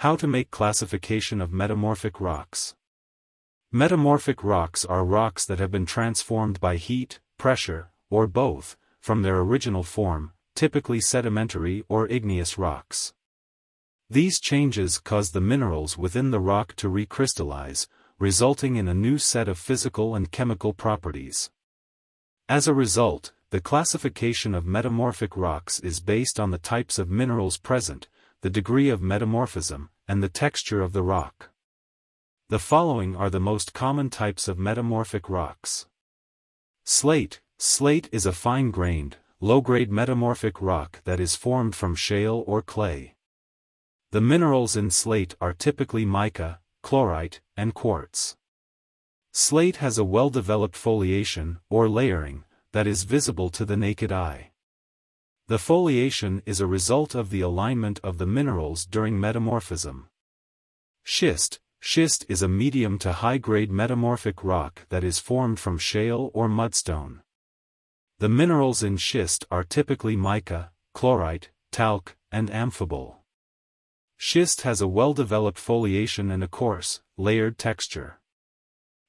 How to make classification of metamorphic rocks. Metamorphic rocks are rocks that have been transformed by heat, pressure, or both, from their original form, typically sedimentary or igneous rocks. These changes cause the minerals within the rock to recrystallize, resulting in a new set of physical and chemical properties. As a result, the classification of metamorphic rocks is based on the types of minerals present, the degree of metamorphism, and the texture of the rock. The following are the most common types of metamorphic rocks. Slate Slate is a fine-grained, low-grade metamorphic rock that is formed from shale or clay. The minerals in slate are typically mica, chlorite, and quartz. Slate has a well-developed foliation, or layering, that is visible to the naked eye. The foliation is a result of the alignment of the minerals during metamorphism. Schist Schist is a medium to high-grade metamorphic rock that is formed from shale or mudstone. The minerals in schist are typically mica, chlorite, talc, and amphibole. Schist has a well-developed foliation and a coarse, layered texture.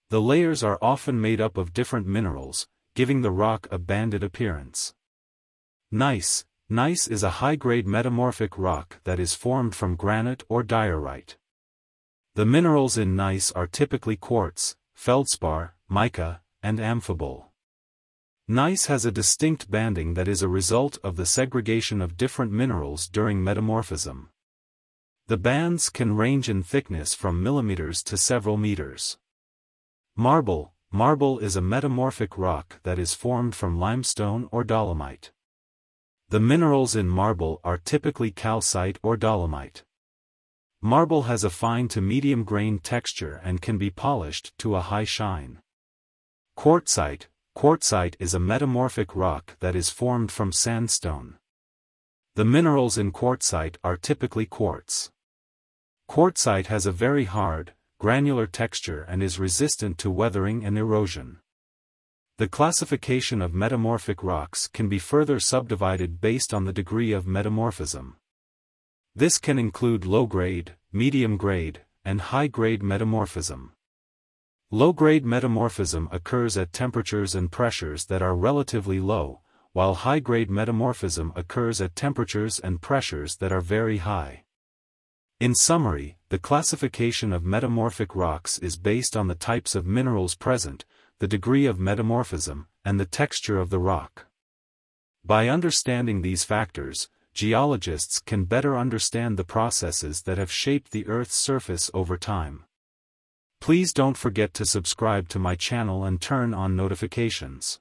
The layers are often made up of different minerals, giving the rock a banded appearance. Gneiss Gneiss is a high-grade metamorphic rock that is formed from granite or diorite. The minerals in gneiss are typically quartz, feldspar, mica, and amphibole. Gneiss has a distinct banding that is a result of the segregation of different minerals during metamorphism. The bands can range in thickness from millimeters to several meters. Marble Marble is a metamorphic rock that is formed from limestone or dolomite. The minerals in marble are typically calcite or dolomite. Marble has a fine to medium grain texture and can be polished to a high shine. Quartzite Quartzite is a metamorphic rock that is formed from sandstone. The minerals in quartzite are typically quartz. Quartzite has a very hard, granular texture and is resistant to weathering and erosion. The classification of metamorphic rocks can be further subdivided based on the degree of metamorphism. This can include low-grade, medium-grade, and high-grade metamorphism. Low-grade metamorphism occurs at temperatures and pressures that are relatively low, while high-grade metamorphism occurs at temperatures and pressures that are very high. In summary, the classification of metamorphic rocks is based on the types of minerals present, the degree of metamorphism, and the texture of the rock. By understanding these factors, geologists can better understand the processes that have shaped the Earth's surface over time. Please don't forget to subscribe to my channel and turn on notifications.